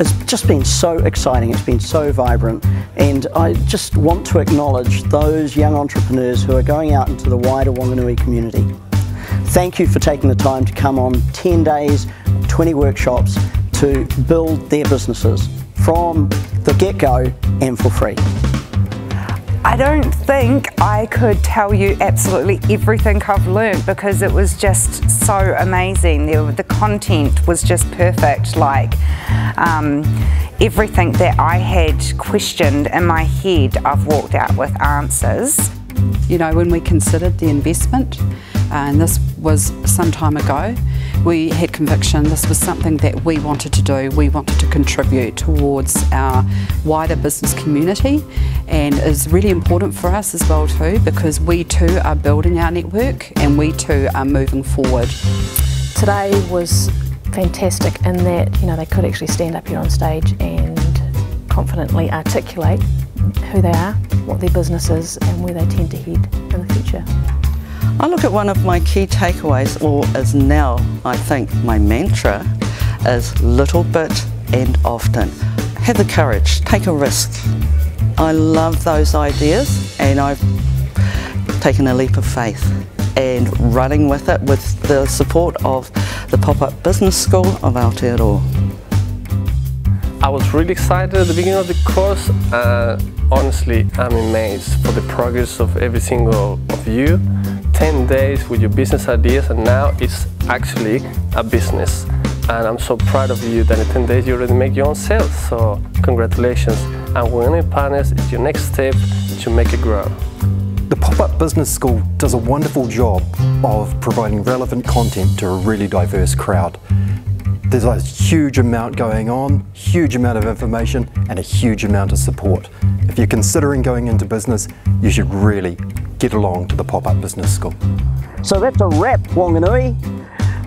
It's just been so exciting, it's been so vibrant, and I just want to acknowledge those young entrepreneurs who are going out into the wider Whanganui community. Thank you for taking the time to come on 10 days, 20 workshops to build their businesses from the get-go and for free. I don't think I could tell you absolutely everything I've learned because it was just so amazing. The, content was just perfect. Like um, everything that I had questioned in my head, I've walked out with answers. You know, when we considered the investment, and this was some time ago. We had conviction this was something that we wanted to do. We wanted to contribute towards our wider business community and is really important for us as well too because we too are building our network and we too are moving forward. Today was fantastic in that you know they could actually stand up here on stage and confidently articulate who they are, what their business is and where they tend to head in the future. I look at one of my key takeaways, or as now I think my mantra, is little bit and often. Have the courage, take a risk. I love those ideas and I've taken a leap of faith and running with it with the support of the Pop-Up Business School of Aotearoa. I was really excited at the beginning of the course. and honestly, I'm amazed for the progress of every single of you. 10 days with your business ideas and now it's actually a business. And I'm so proud of you that in 10 days you already make your own sales. So congratulations. And Whanganui Partners is your next step to make it grow. The Pop-Up Business School does a wonderful job of providing relevant content to a really diverse crowd. There's a huge amount going on, huge amount of information and a huge amount of support. If you're considering going into business, you should really get along to the Pop-Up Business School. So that's a wrap, Whanganui.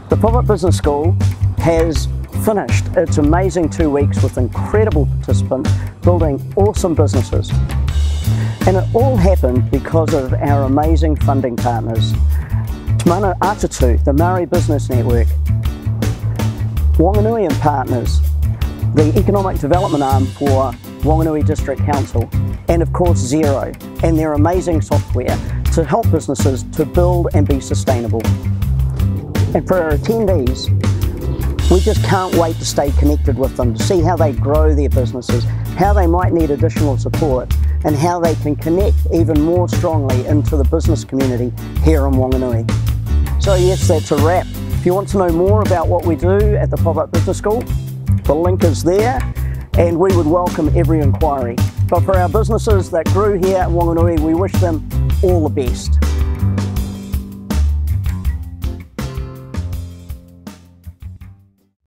The Pop-Up Business School has finished its amazing two weeks with incredible participants building awesome businesses. And it all happened because of our amazing funding partners. Te Manu Atatu, the Maori Business Network, Whanganui and Partners, the economic development arm for Whanganui District Council, and of course Xero and their amazing software to help businesses to build and be sustainable. And for our attendees, we just can't wait to stay connected with them to see how they grow their businesses, how they might need additional support, and how they can connect even more strongly into the business community here in Whanganui. So yes, that's a wrap. If you want to know more about what we do at the Pop-Up Business School, the link is there and we would welcome every inquiry. But for our businesses that grew here at Whanganui, we wish them all the best.